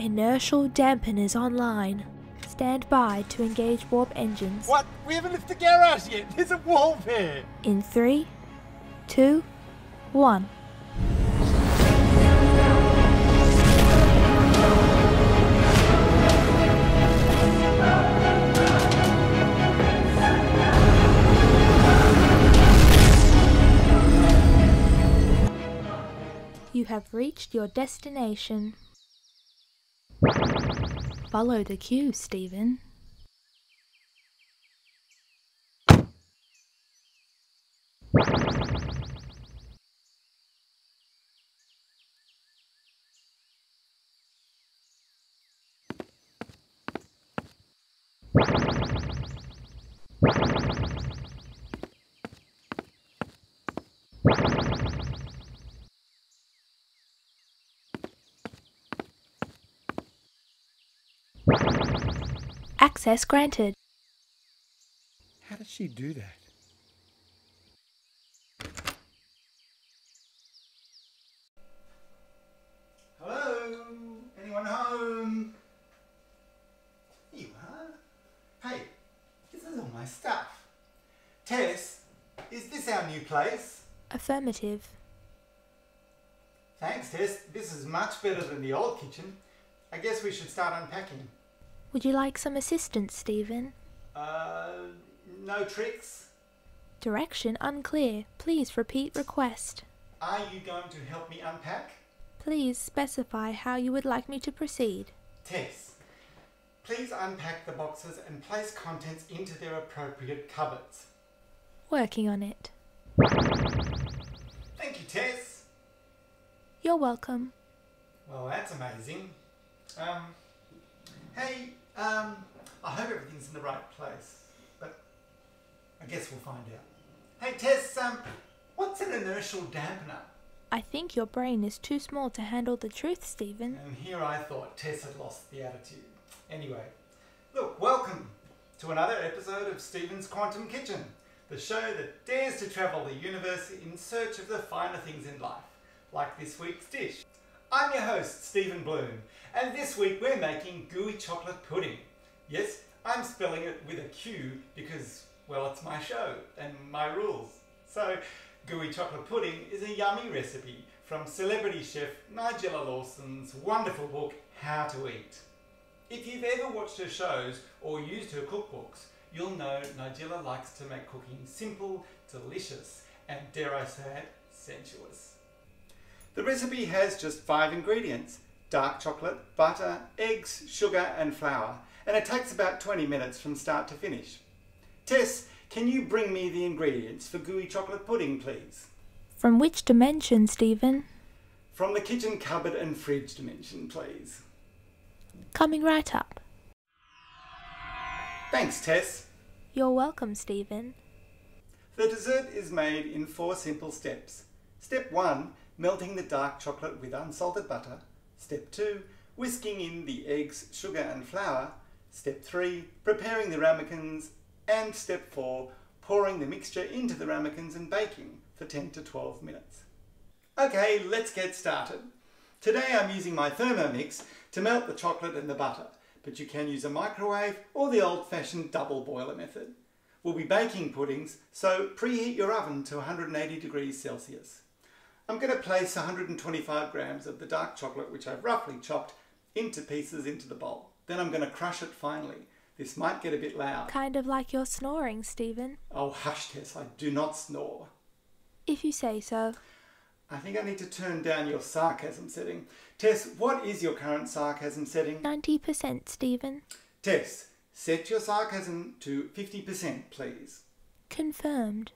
Inertial dampeners online. Stand by to engage warp engines. What? We haven't left the garage yet. There's a warp here. In three, two, one. You have reached your destination. Follow the cue, Steven. Access granted. How does she do that? Hello? Anyone home? Here you are. Hey, this is all my stuff. Tess, is this our new place? Affirmative. Thanks, Tess. This is much better than the old kitchen. I guess we should start unpacking. Would you like some assistance, Steven? Uh, no tricks? Direction unclear. Please repeat request. Are you going to help me unpack? Please specify how you would like me to proceed. Tess, please unpack the boxes and place contents into their appropriate cupboards. Working on it. Thank you, Tess. You're welcome. Well, that's amazing. Um, hey, um, I hope everything's in the right place, but I guess we'll find out. Hey, Tess, um, what's an inertial dampener? I think your brain is too small to handle the truth, Steven. And here I thought Tess had lost the attitude. Anyway, look, welcome to another episode of Steven's Quantum Qitchen, the show that dares to travel the universe in search of the finer things in life, like this week's dish. I'm your host, Steven Bloom, and this week we're making gooey chocolate pudding. Yes, I'm spelling it with a Q because, well, it's my show and my rules. So, gooey chocolate pudding is a yummy recipe from celebrity chef Nigella Lawson's wonderful book, How to Eat. If you've ever watched her shows or used her cookbooks, you'll know Nigella likes to make cooking simple, delicious, and dare I say it, sensuous. The recipe has just five ingredients dark chocolate, butter, eggs, sugar, and flour, and it takes about 20 minutes from start to finish. Tess, can you bring me the ingredients for gooey chocolate pudding, please? From which dimension, Steven? From the kitchen cupboard and fridge dimension, please. Coming right up. Thanks, Tess. You're welcome, Steven. The dessert is made in four simple steps. Step 1 melting the dark chocolate with unsalted butter. Step 2 whisking in the eggs, sugar, and flour. Step 3 preparing the ramekins. And step 4 pouring the mixture into the ramekins and baking for 10 to 12 minutes. Okay, let's get started. Today I'm using my Thermomix to melt the chocolate and the butter, but you can use a microwave or the old-fashioned double boiler method. We'll be baking puddings, so preheat your oven to 180 degrees Celsius. I'm going to place 125 grams of the dark chocolate, which I've roughly chopped, into pieces into the bowl. Then I'm going to crush it finely. This might get a bit loud. Kind of like you're snoring, Steven. Oh, hush, Tess, I do not snore. If you say so. I think I need to turn down your sarcasm setting. Tess, what is your current sarcasm setting? 90%, Steven. Tess, set your sarcasm to 50%, please. Confirmed.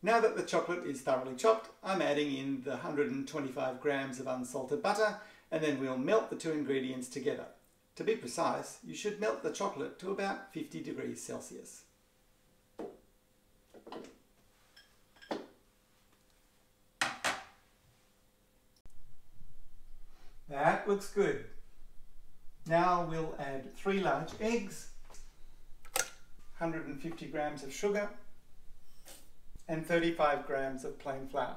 Now that the chocolate is thoroughly chopped, I'm adding in the 125 grams of unsalted butter and then we'll melt the two ingredients together. To be precise, you should melt the chocolate to about 50 degrees Celsius. That looks good. Now we'll add three large eggs 150 grams of sugar, and 35 grams of plain flour.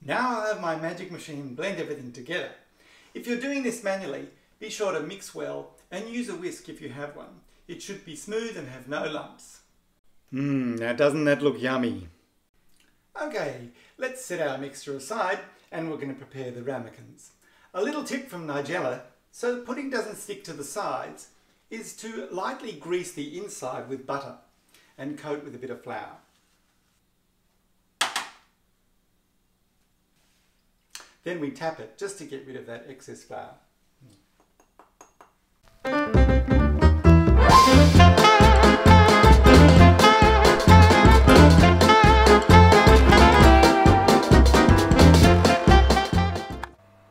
Now I'll have my magic machine blend everything together. If you're doing this manually, be sure to mix well and use a whisk if you have one. It should be smooth and have no lumps. Mmm, now doesn't that look yummy? Okay, let's set our mixture aside and we're going to prepare the ramekins. A little tip from Nigella, so the pudding doesn't stick to the sides, is to lightly grease the inside with butter and coat with a bit of flour. Then we tap it just to get rid of that excess flour.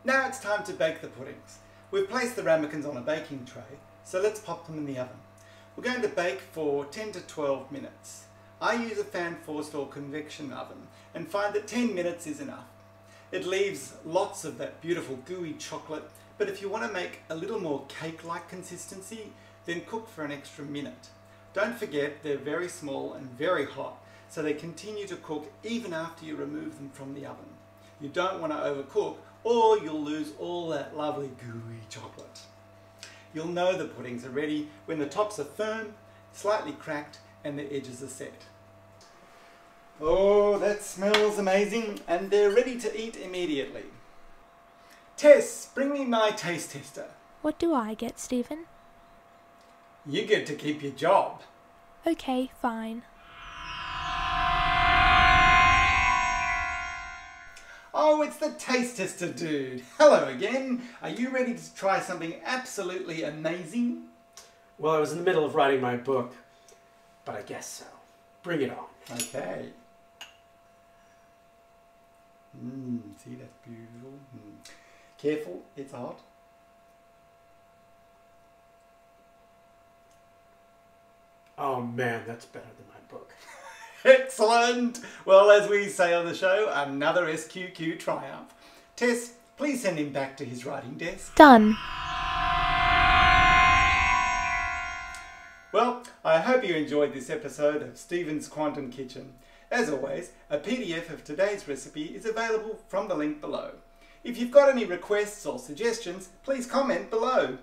Now it's time to bake the puddings. We've placed the ramekins on a baking tray, so let's pop them in the oven. We're going to bake for 10 to 12 minutes. I use a fan forced or convection oven and find that 10 minutes is enough. It leaves lots of that beautiful gooey chocolate, but if you want to make a little more cake-like consistency, then cook for an extra minute. Don't forget they're very small and very hot, so they continue to cook even after you remove them from the oven. You don't want to overcook or you'll lose all that lovely gooey chocolate. You'll know the puddings are ready when the tops are firm, slightly cracked and the edges are set. Oh, that smells amazing and they're ready to eat immediately. Tess, bring me my taste tester. What do I get, Steven? You get to keep your job. Okay, fine. Oh, it's the taste tester dude. Hello again. Are you ready to try something absolutely amazing? Well, I was in the middle of writing my book, but I guess so. Bring it on. Okay. Mmm, see that's beautiful. Mm. Careful, it's hot. Oh man, that's better than my book. Excellent! Well, as we say on the show, another SQQ triumph. Tess, please send him back to his writing desk. Done. Well, I hope you enjoyed this episode of Steven's Quantum Qitchen. As always, a PDF of today's recipe is available from the link below. If you've got any requests or suggestions, please comment below.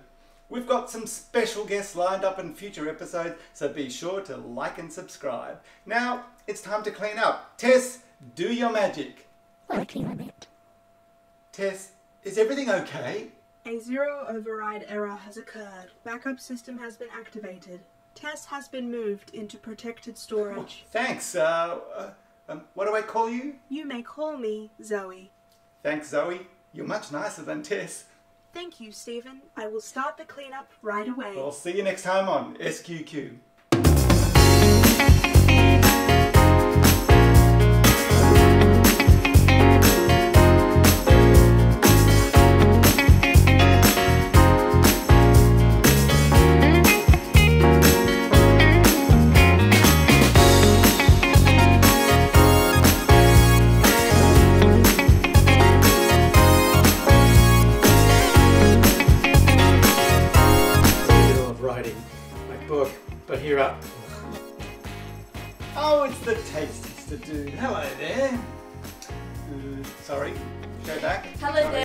We've got some special guests lined up in future episodes, so be sure to like and subscribe. Now, it's time to clean up. Tess, do your magic. Tess, is everything okay? A zero override error has occurred. Backup system has been activated. Tess has been moved into protected storage. Thanks. Uh, uh, um, what do I call you? You may call me Zoe. Thanks, Zoe. You're much nicer than Tess. Thank you, Steven. I will start the cleanup right away. We'll see you next time on SQQ. Middle writing my book, but here I. Oh, it's the tastiest to do. Hello there. Uh, sorry, go back. Hello Sorry.